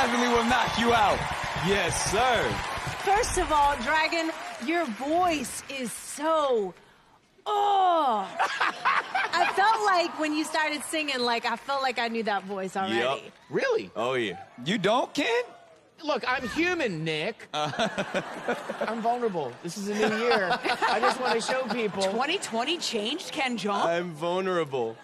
definitely will knock you out. Yes, sir. First of all, Dragon, your voice is so. Oh, I felt like when you started singing, like I felt like I knew that voice already. Yep. Really? Oh, yeah. You don't, Ken? Look, I'm human, Nick. I'm vulnerable. This is a new year. I just want to show people. 2020 changed Ken Jeong? I'm vulnerable.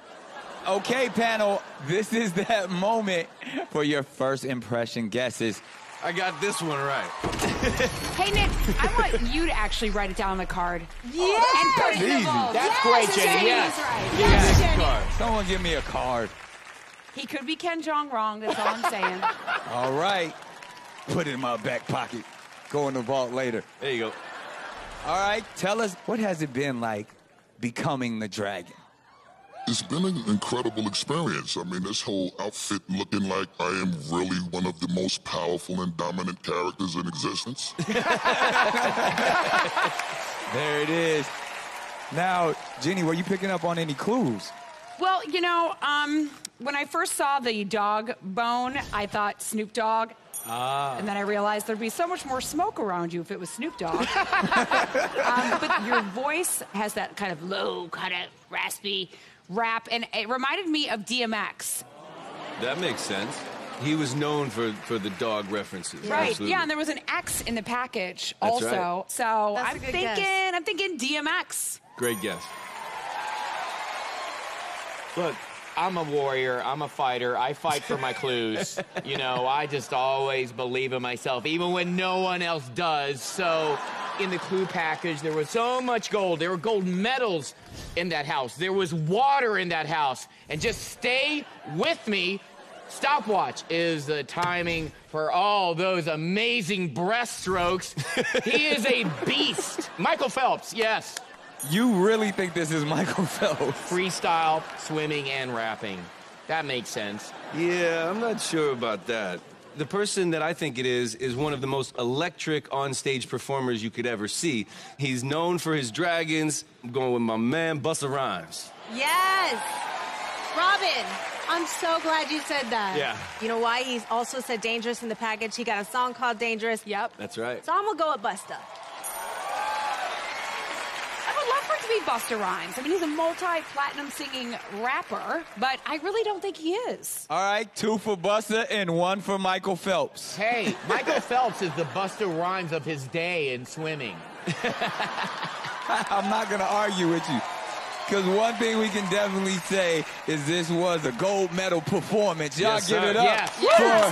Okay, panel, this is that moment for your first impression guesses. I got this one right. Hey, Nick, I want you to actually write it down on the card. Yeah. And put it in the easy. That's Yes, great, Jenny. Jenny. Yes. He's right. Yes, Jenny. Card. Someone give me a card. He could be Ken Jeong wrong. That's all I'm saying. All right. Put it in my back pocket. Go in the vault later. There you go. All right, tell us, what has it been like becoming the dragon? It's been an incredible experience. I mean, this whole outfit looking like I am really one of the most powerful and dominant characters in existence. There it is. Now, Jenny, were you picking up on any clues? Well, you know, um, when I first saw the dog bone, I thought Snoop Dogg. And then I realized there'd be so much more smoke around you if it was Snoop Dogg. um, but your voice has that kind of low, kind of raspy rap, and it reminded me of DMX. That makes sense. He was known for, for the dog references. Right. Absolutely. Yeah, and there was an X in the package That's also. right. So That's a I'm good thinking, guess. I'm thinking DMX. Great guess. Look, I'm a warrior. I'm a fighter. I fight for my clues. You know, I just always believe in myself, even when no one else does. So, in the clue package, there was so much gold. There were gold medals in that house. There was water in that house. And just stay with me. Stopwatch is the timing for all those amazing breaststrokes. he is a beast. Michael Phelps, yes. You really think this is Michael Phelps? freestyle, swimming, and rapping. That makes sense. Yeah, I'm not sure about that. The person that I think it is is one of the most electric on-stage performers you could ever see. He's known for his dragons. I'm going with my man Busta Rhymes. Yes. Robin, I'm so glad you said that. Yeah. You know why? He's also said Dangerous in the package. He got a song called Dangerous. Yep. That's right. So I'm going to go with Busta. I would love for it to be Busta Rhymes. I mean, he's a multi-platinum singing rapper, but I really don't think he is. All right, two for Busta and one for Michael Phelps. Hey, Michael Phelps is the Busta Rhymes of his day in swimming. I'm not going to argue with you. Because one thing we can definitely say is this was a gold medal performance. Y'all Yes, give sir. it up Yes. for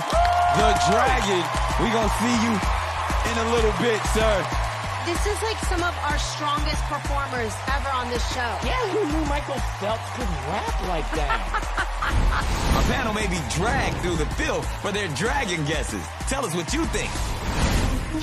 the Dragon. We're going to see you in a little bit, sir. This is like some of our strongest performers ever on this show. Yeah, who knew Michael Phelps could rap like that? Our panel may be dragged through the filth for their dragon guesses. Tell us what you think.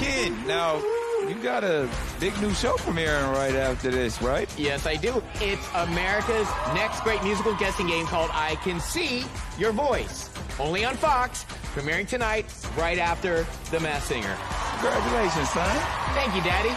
Kid, now, you got a big new show premiering right after this, right? yes, I do. It's America's next great musical guessing game called I Can See Your Voice. Only on Fox, premiering tonight, right after The Masked Singer. Congratulations, son. Thank you, Daddy.